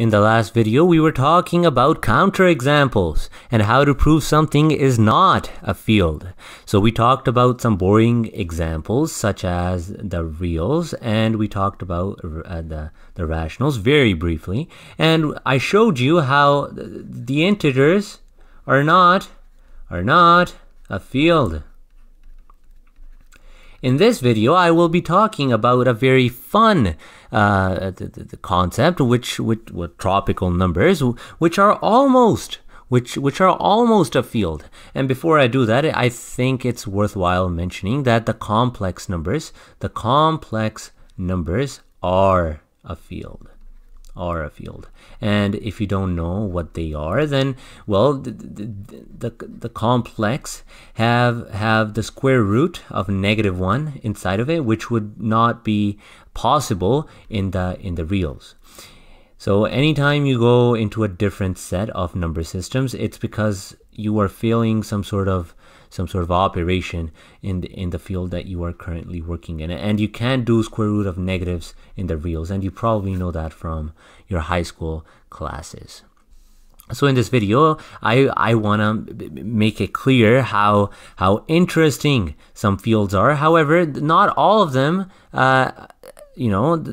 In the last video, we were talking about counterexamples and how to prove something is not a field. So we talked about some boring examples such as the reals and we talked about uh, the, the rationals very briefly. And I showed you how the integers are not, are not a field. In this video, I will be talking about a very fun uh, the, the, concept, which with, with tropical numbers, which are almost which which are almost a field. And before I do that, I think it's worthwhile mentioning that the complex numbers, the complex numbers are a field are a field. And if you don't know what they are, then well, the, the, the, the, complex have have the square root of negative one inside of it, which would not be possible in the in the reals. So anytime you go into a different set of number systems, it's because you are feeling some sort of some sort of operation in the, in the field that you are currently working in. And you can't do square root of negatives in the reals, and you probably know that from your high school classes. So in this video, I, I want to make it clear how how interesting some fields are. However, not all of them, uh, you know,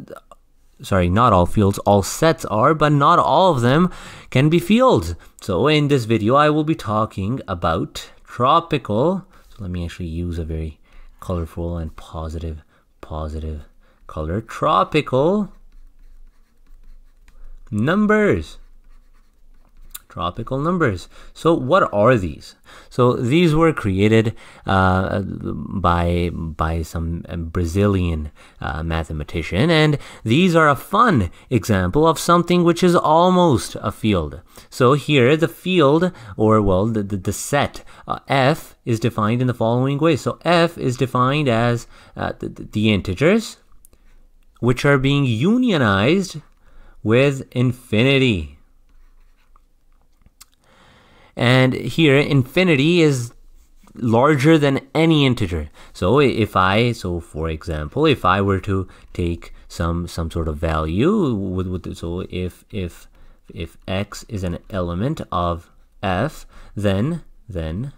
sorry, not all fields, all sets are, but not all of them can be fields. So in this video, I will be talking about tropical. So let me actually use a very colorful and positive, positive color. Tropical numbers tropical numbers. So what are these? So these were created uh, by by some Brazilian uh, mathematician, and these are a fun example of something which is almost a field. So here the field, or well, the the, the set uh, f is defined in the following way. So f is defined as uh, the, the integers, which are being unionized with infinity. And here, infinity is larger than any integer. So if I, so for example, if I were to take some some sort of value, with, with so if if if x is an element of f, then then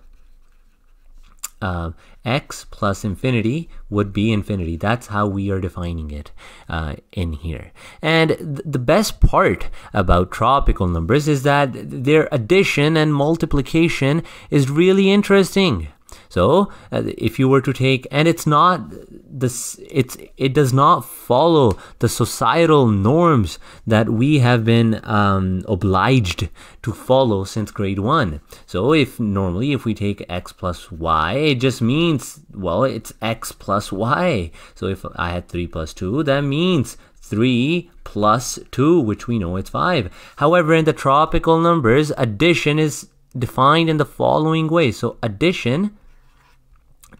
uh, x plus infinity would be infinity. That's how we are defining it uh, in here. And th the best part about tropical numbers is that their addition and multiplication is really interesting. So uh, if you were to take, and it's not this, it's it does not follow the societal norms that we have been um, obliged to follow since grade one. So if normally if we take x plus y, it just means well it's x plus y. So if I had three plus two, that means 3 plus 2, which we know it's 5. However, in the tropical numbers, addition is defined in the following way. So addition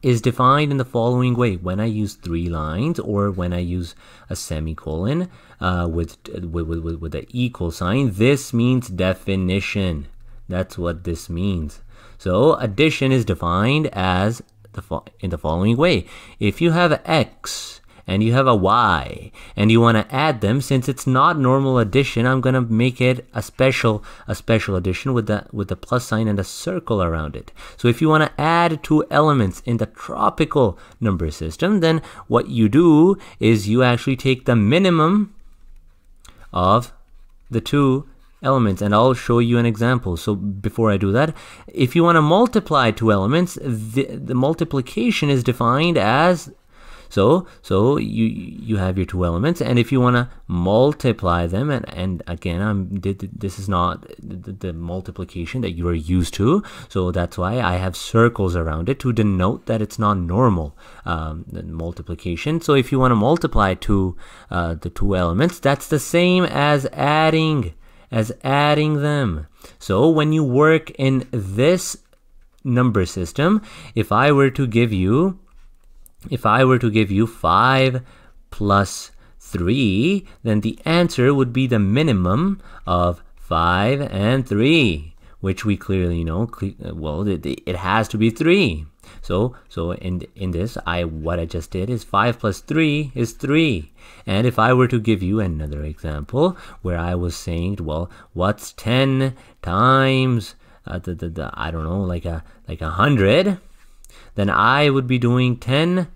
is defined in the following way. When I use three lines or when I use a semicolon uh, with, with, with, with the equal sign, this means definition. That's what this means. So addition is defined as the in the following way. If you have x and you have a y and you want to add them since it's not normal addition i'm going to make it a special a special addition with the with the plus sign and a circle around it so if you want to add two elements in the tropical number system then what you do is you actually take the minimum of the two elements and I'll show you an example. So before I do that, if you want to multiply two elements, the, the multiplication is defined as so so you you have your two elements, and if you want to multiply them, and and again, I'm this is not the, the multiplication that you are used to, so that's why I have circles around it to denote that it's not normal um, multiplication. So if you want to multiply two uh, the two elements, that's the same as adding as adding them. So when you work in this number system, if I were to give you if I were to give you 5 plus 3, then the answer would be the minimum of 5 and 3, which we clearly know, well, it, has to be 3. So so in in this I what I just did is 5 plus 3 is 3. And if I were to give you another example where I was saying, well, what's 10 times uh, the, the, the I don't know, like a like a 100, then I would be doing 10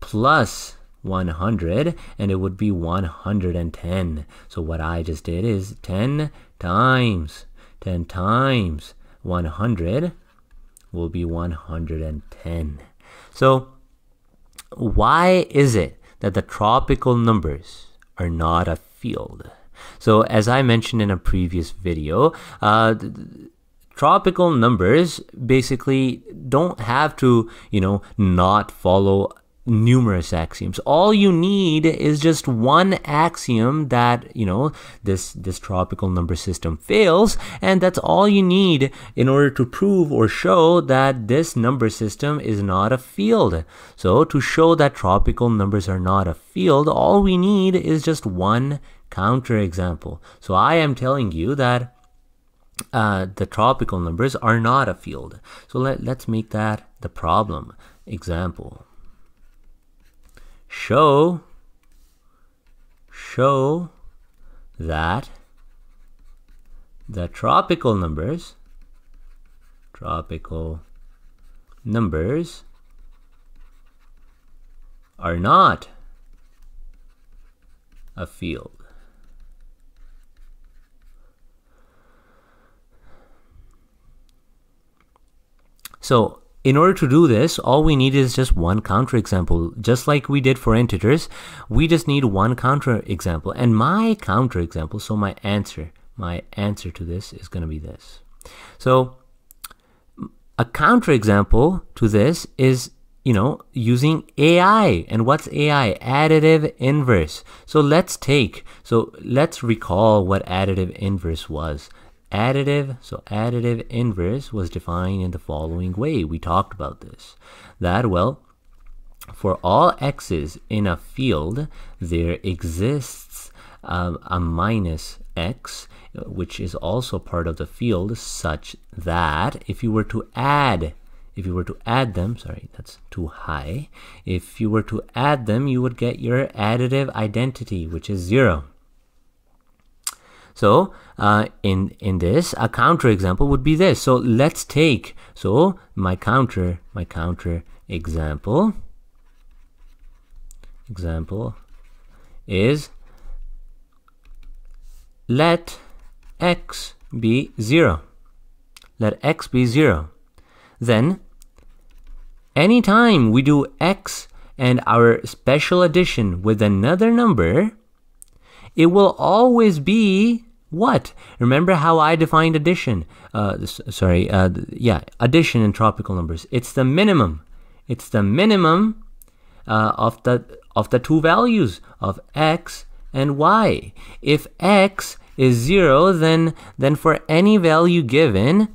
plus 100 and it would be 110. So what I just did is 10 times 10 times 100 will be 110. So why is it that the tropical numbers are not a field? So as I mentioned in a previous video, uh, tropical numbers basically don't have to, you know, not follow numerous axioms. All you need is just one axiom that, you know, this, this tropical number system fails, and that's all you need in order to prove or show that this number system is not a field. So to show that tropical numbers are not a field, all we need is just one counterexample. So I am telling you that uh, the tropical numbers are not a field. So let, let's make that the problem example show show that the tropical numbers tropical numbers are not a field. So in order to do this, all we need is just one counterexample. Just like we did for integers, we just need one counterexample. And my counterexample, so my answer, my answer to this is going to be this. So a counterexample to this is you know, using AI. And what's AI? Additive inverse. So let's take, so let's recall what additive inverse was. Additive, so additive inverse was defined in the following way. We talked about this. That, well, for all x's in a field, there exists um, a minus x, which is also part of the field, such that if you were to add if you were to add them, sorry, that's too high. If you were to add them, you would get your additive identity, which is zero. So uh, in in this, a counter example would be this. So let's take so my counter my counter example example is let x be zero. Let x be zero. Then anytime we do x and our special addition with another number, it will always be what? Remember how I defined addition? Uh, sorry, uh, yeah, addition in tropical numbers. It's the minimum. It's the minimum uh, of the of the two values of x and y. If x is zero, then then for any value given,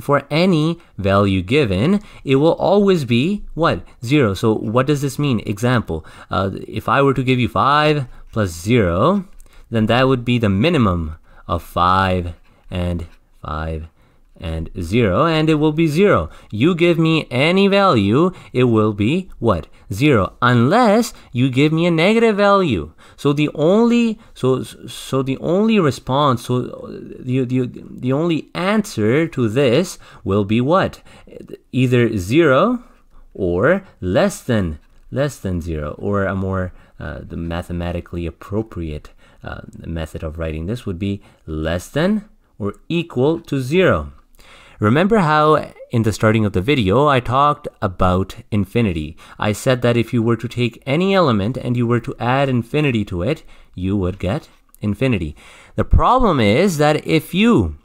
for any value given, it will always be what? Zero. So what does this mean? Example, uh, if I were to give you 5 plus 0, then that would be the minimum of 5 and 5 and 0, and it will be 0. You give me any value, it will be what? 0, unless you give me a negative value. So the only so so the only response so the, the, the only answer to this will be what? Either 0 or less than less than 0 or a more uh, the mathematically appropriate uh, method of writing this would be less than or equal to 0. Remember how in the starting of the video I talked about infinity. I said that if you were to take any element and you were to add infinity to it, you would get infinity. The problem is that if you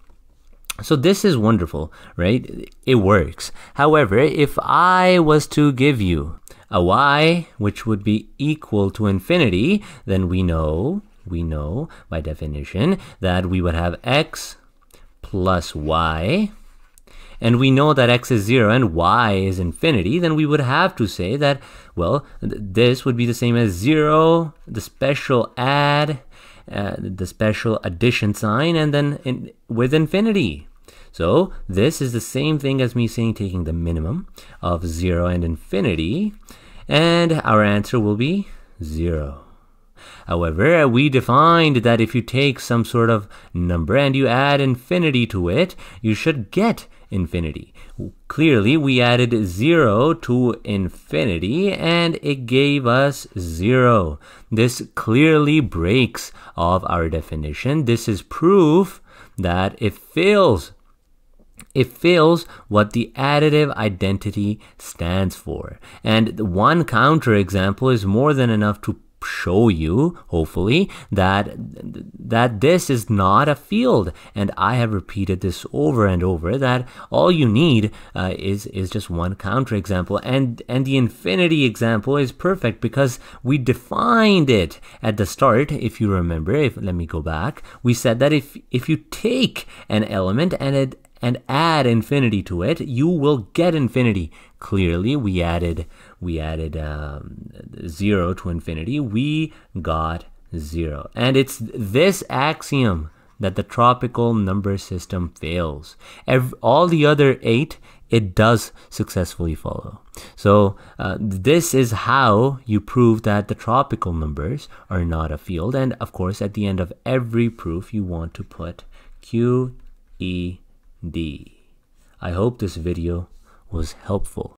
so this is wonderful, right? It works. However, if I was to give you a y which would be equal to infinity, then we know, we know by definition that we would have x plus y and we know that x is 0 and y is infinity, then we would have to say that, well, th this would be the same as 0, the special add, uh, the special addition sign, and then in, with infinity. So this is the same thing as me saying taking the minimum of 0 and infinity, and our answer will be 0. However, we defined that if you take some sort of number and you add infinity to it, you should get infinity. Clearly, we added 0 to infinity and it gave us 0. This clearly breaks of our definition. This is proof that it fails it fails what the additive identity stands for. And one counterexample is more than enough to show you hopefully that that this is not a field. And i have repeated this over and over that all you need uh, is is just one counterexample. And and the infinity example is perfect because we defined it at the start if you remember. If let me go back. We said that if if you take an element and it and add infinity to it, you will get infinity. Clearly, we added we added um, zero to infinity. We got zero, and it's this axiom that the tropical number system fails. Every, all the other eight, it does successfully follow. So uh, this is how you prove that the tropical numbers are not a field. And of course, at the end of every proof, you want to put Q, E, D. I hope this video was helpful.